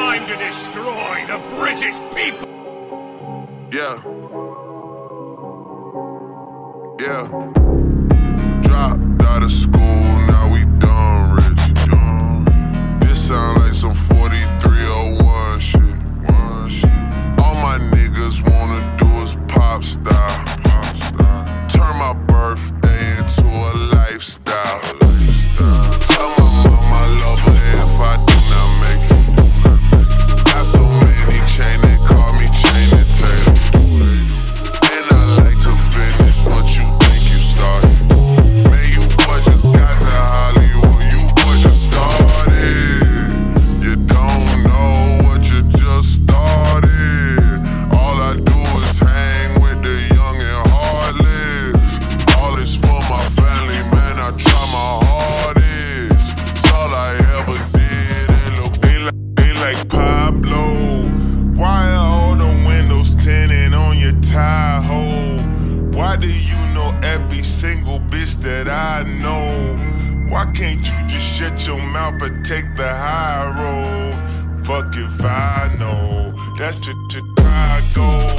to destroy the British people! Yeah. Yeah. Dropped out of school, now we done rich. This sound like some 4301 shit. All my niggas wanna do is pop style. Turn my birthday do you know every single bitch that I know? Why can't you just shut your mouth and take the high road? Fuck if I know. That's the Chicago.